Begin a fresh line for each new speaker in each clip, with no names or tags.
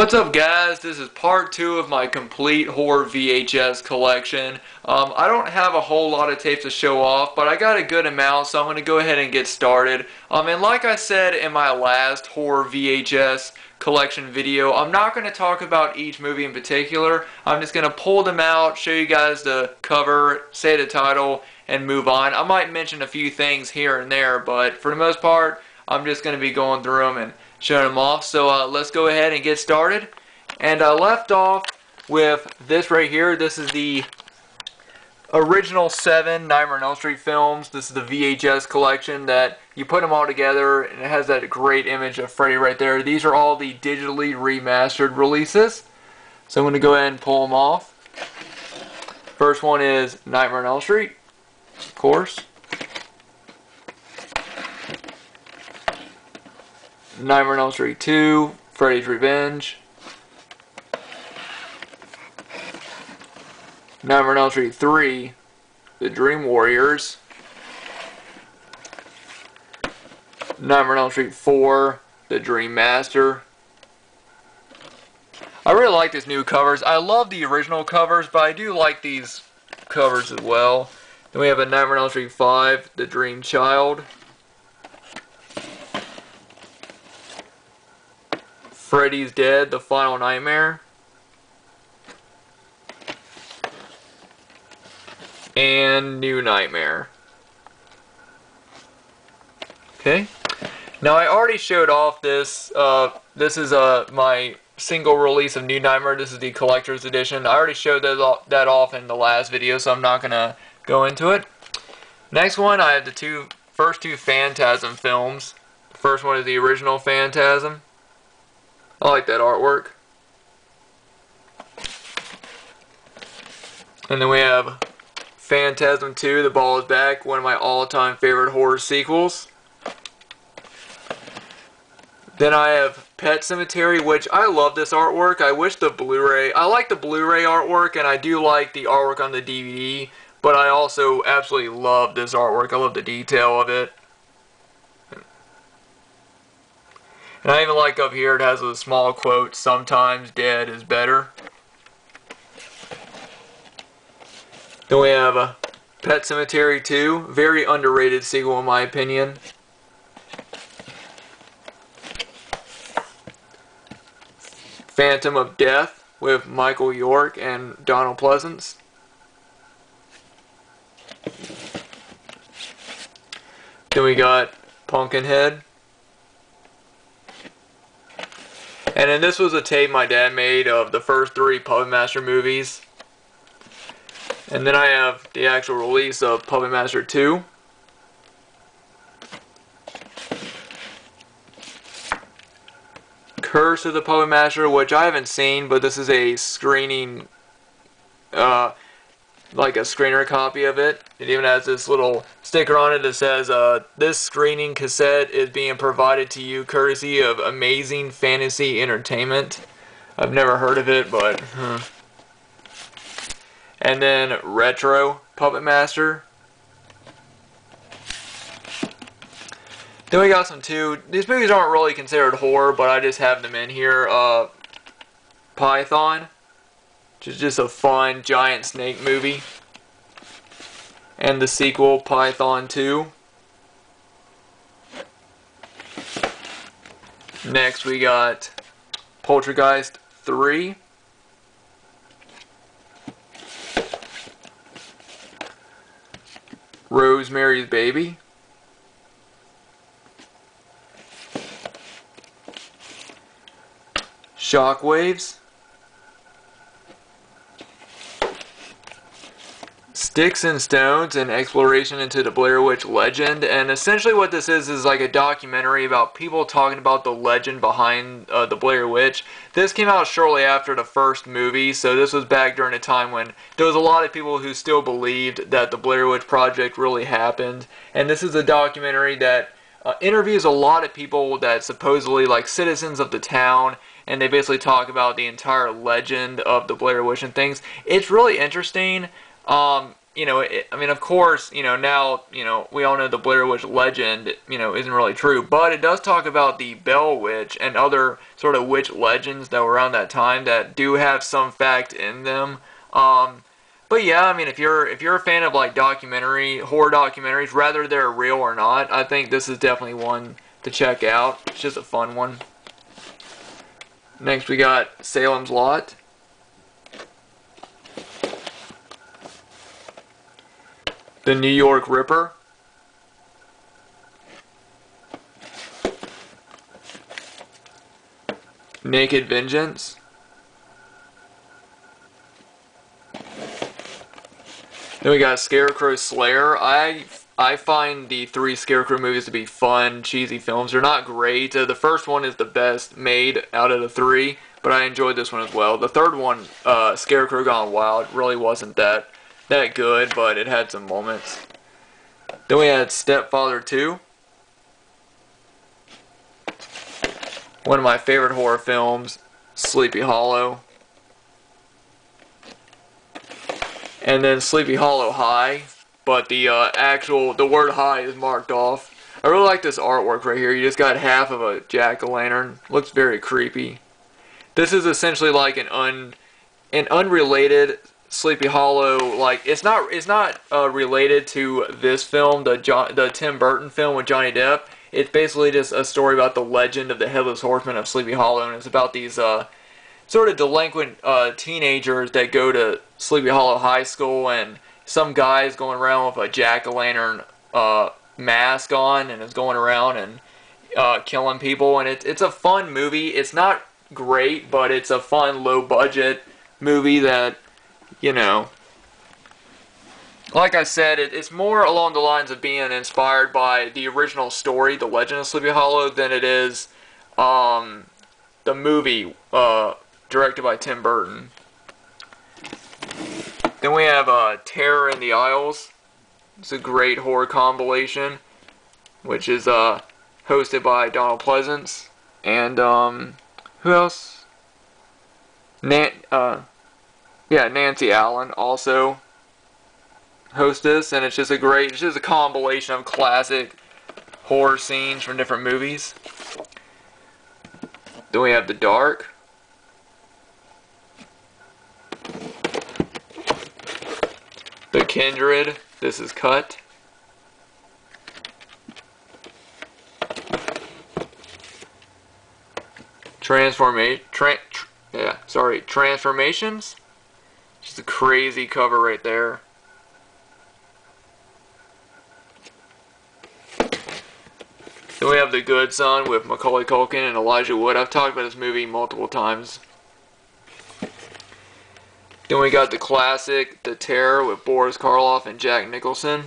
What's up guys, this is part 2 of my complete horror VHS collection. Um, I don't have a whole lot of tapes to show off, but I got a good amount, so I'm going to go ahead and get started. Um, and like I said in my last horror VHS collection video, I'm not going to talk about each movie in particular. I'm just going to pull them out, show you guys the cover, say the title, and move on. I might mention a few things here and there, but for the most part, I'm just going to be going through them and showing them off. So uh, let's go ahead and get started. And I left off with this right here. This is the original seven Nightmare on Elm Street films. This is the VHS collection that you put them all together and it has that great image of Freddy right there. These are all the digitally remastered releases. So I'm going to go ahead and pull them off. First one is Nightmare on Elm Street, of course. Nightmare on Elm Street 2, Freddy's Revenge, Nightmare on Elm Street 3, The Dream Warriors, Nightmare on Elm Street 4, The Dream Master. I really like these new covers. I love the original covers, but I do like these covers as well. Then we have a Nightmare on Elm Street 5, The Dream Child. Freddy's Dead, The Final Nightmare. And New Nightmare. Okay. Now I already showed off this. Uh, this is uh, my single release of New Nightmare. This is the collector's edition. I already showed that, off in the last video, so I'm not going to go into it. Next one, I have the two first two Phantasm films. The first one is the original Phantasm. I like that artwork. And then we have Phantasm 2, The Ball is Back, one of my all-time favorite horror sequels. Then I have Pet Sematary, which I love this artwork. I wish the Blu-ray, I like the Blu-ray artwork, and I do like the artwork on the DVD, but I also absolutely love this artwork. I love the detail of it. And I even like up here it has a small quote, sometimes dead is better. Then we have a Pet Sematary 2, very underrated sequel in my opinion. Phantom of Death with Michael York and Donald Pleasence. Then we got Pumpkinhead. And then this was a tape my dad made of the first three Puppet Master movies. And then I have the actual release of Puppet Master 2. Curse of the Puppet Master, which I haven't seen, but this is a screening uh, like a screener copy of it. It even has this little sticker on it that says, uh, this screening cassette is being provided to you courtesy of Amazing Fantasy Entertainment. I've never heard of it, but... And then Retro Puppet Master. Then we got some two. These movies aren't really considered horror, but I just have them in here. Uh, Python which is just a fun giant snake movie. And the sequel, Python 2. Next we got Poltergeist 3. Rosemary's Baby. Shockwaves. Sticks and Stones, an exploration into the Blair Witch legend. And essentially what this is is like a documentary about people talking about the legend behind uh, the Blair Witch. This came out shortly after the first movie, so this was back during a time when there was a lot of people who still believed that the Blair Witch Project really happened. And this is a documentary that uh, interviews a lot of people that supposedly like citizens of the town and they basically talk about the entire legend of the Blair Witch and things. It's really interesting. Um, you know, it, I mean, of course, you know, now, you know, we all know the Blair Witch legend, you know, isn't really true, but it does talk about the Bell Witch and other sort of witch legends that were around that time that do have some fact in them. Um, but yeah, I mean, if you're if you're a fan of like documentary horror documentaries, whether they're real or not, I think this is definitely one to check out. It's just a fun one. Next, we got Salem's Lot. The New York Ripper. Naked Vengeance. Then we got Scarecrow Slayer. I I find the three Scarecrow movies to be fun, cheesy films. They're not great. Uh, the first one is the best made out of the three, but I enjoyed this one as well. The third one, uh, Scarecrow Gone Wild, really wasn't that that good, but it had some moments. Then we had Stepfather 2. One of my favorite horror films, Sleepy Hollow. And then Sleepy Hollow High, but the uh, actual, the word high is marked off. I really like this artwork right here. You just got half of a jack-o'-lantern. Looks very creepy. This is essentially like an un, an unrelated Sleepy Hollow, like it's not it's not uh, related to this film, the John, the Tim Burton film with Johnny Depp. It's basically just a story about the legend of the Headless Horseman of Sleepy Hollow, and it's about these uh, sort of delinquent uh, teenagers that go to Sleepy Hollow High School, and some guy's going around with a jack o' lantern uh, mask on, and is going around and uh, killing people, and it's it's a fun movie. It's not great, but it's a fun low budget movie that you know, like I said, it, it's more along the lines of being inspired by the original story, The Legend of Sleepy Hollow, than it is um, the movie uh, directed by Tim Burton. Then we have uh, Terror in the Aisles. It's a great horror compilation, which is uh, hosted by Donald Pleasence and um, who else? Nat, uh, yeah, Nancy Allen also hostess, and it's just a great, it's just a compilation of classic horror scenes from different movies. Then we have The Dark. The Kindred. This is cut. Transformation. Tra tr yeah, sorry. Transformations. Just a crazy cover right there. Then we have The Good Son with Macaulay Culkin and Elijah Wood. I've talked about this movie multiple times. Then we got the classic The Terror with Boris Karloff and Jack Nicholson.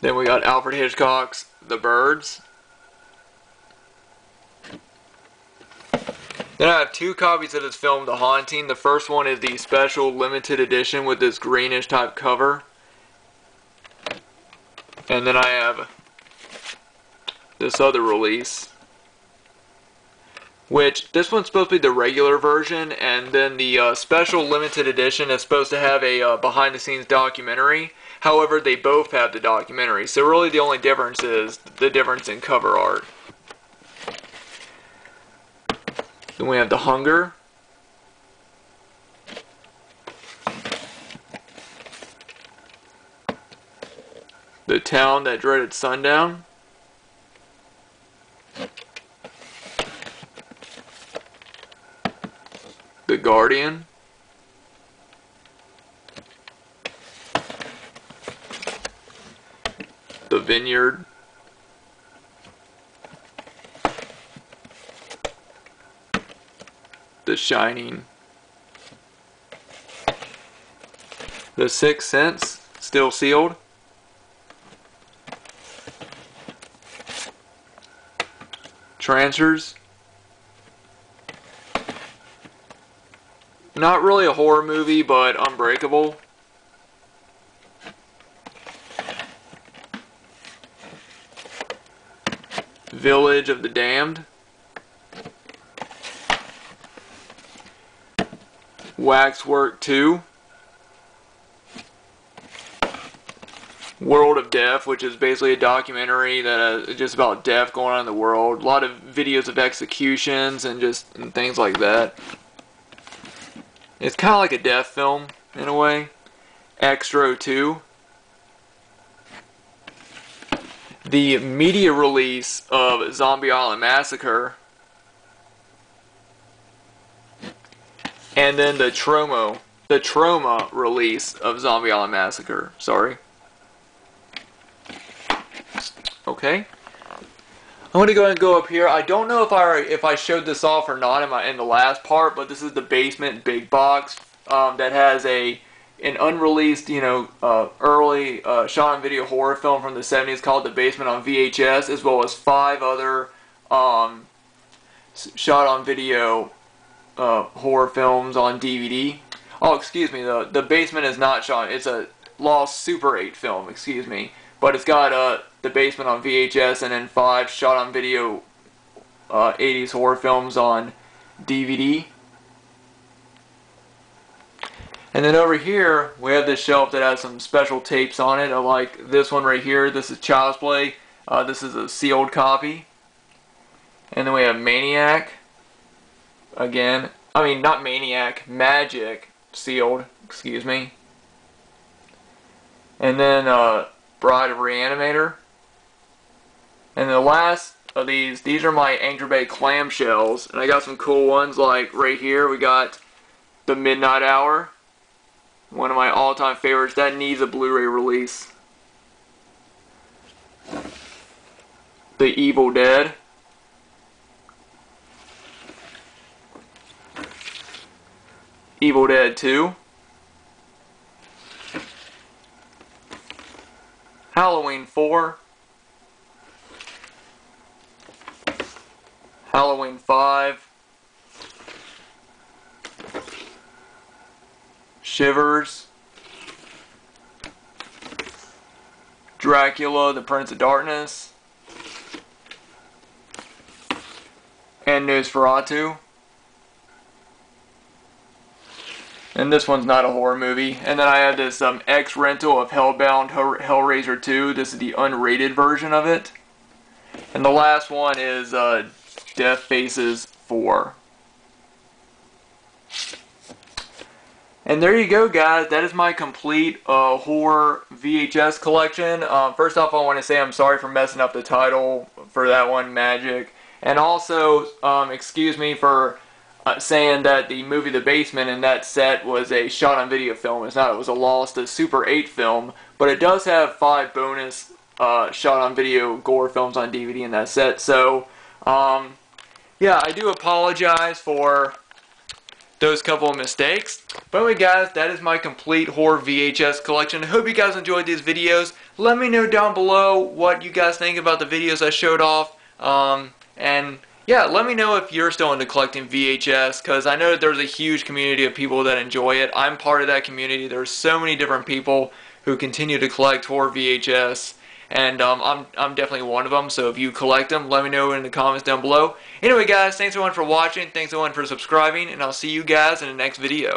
Then we got Alfred Hitchcock's The Birds. Then I have two copies of this film, The Haunting. The first one is the special limited edition with this greenish type cover. And then I have this other release. Which, this one's supposed to be the regular version, and then the uh, special limited edition is supposed to have a uh, behind the scenes documentary. However, they both have the documentary. So really the only difference is the difference in cover art. Then we have the hunger. The town that dreaded sundown. The Guardian. The Vineyard. Shining. The Sixth Sense, still sealed. Trancers. Not really a horror movie, but Unbreakable. Village of the Damned. Waxwork 2. World of Death, which is basically a documentary that uh, just about death going on in the world. A lot of videos of executions and just and things like that. It's kind of like a death film in a way. Xtro 2. The media release of Zombie Island Massacre. And then the Troma, the Troma release of Zombie Island Massacre. Sorry. Okay. I'm gonna go and go up here. I don't know if I if I showed this off or not in my in the last part, but this is the basement big box um, that has a an unreleased, you know, uh, early uh, shot on video horror film from the 70s called The Basement on VHS, as well as five other um, shot on video uh, horror films on DVD. Oh, excuse me, the the Basement is not shot. It's a Lost Super 8 film. Excuse me, but it's got uh the basement on VHS, and then five shot on video uh, 80s horror films on DVD. And then over here, we have this shelf that has some special tapes on it. Like this one right here. This is Child's Play. Uh, this is a sealed copy. And then we have Maniac. Again, I mean, not Maniac, Magic. Sealed, excuse me. And then uh, Bride of Reanimator. And the last of these, these are my Anchor Bay clamshells. And I got some cool ones like right here. We got the Midnight Hour. One of my all-time favorites. That needs a Blu-ray release. The Evil Dead. Evil Dead 2. Halloween 4. Halloween 5. Shivers. Dracula, the Prince of Darkness. And Nosferatu. And this one's not a horror movie. And then I have this um, X rental of Hellbound Hellraiser 2. This is the unrated version of it. And the last one is uh, Death Faces 4. And there you go, guys. That is my complete uh, horror VHS collection. Um, first off, I want to say I'm sorry for messing up the title for that one, Magic. And also, um, excuse me for uh, saying that the movie The Basement in that set was a shot on video film. It's not. It was a Lost, a Super 8 film. But it does have five bonus uh, shot on video gore films on DVD in that set. So, um, yeah, I do apologize for those couple of mistakes. But anyway guys, that is my complete horror VHS collection. I hope you guys enjoyed these videos. Let me know down below what you guys think about the videos I showed off. Um, and yeah, let me know if you're still into collecting VHS because I know there's a huge community of people that enjoy it. I'm part of that community. There's so many different people who continue to collect horror VHS and um, I'm, I'm definitely one of them. So if you collect them, let me know in the comments down below. Anyway, guys, thanks everyone for watching. Thanks everyone for subscribing, and I'll see you guys in the next video.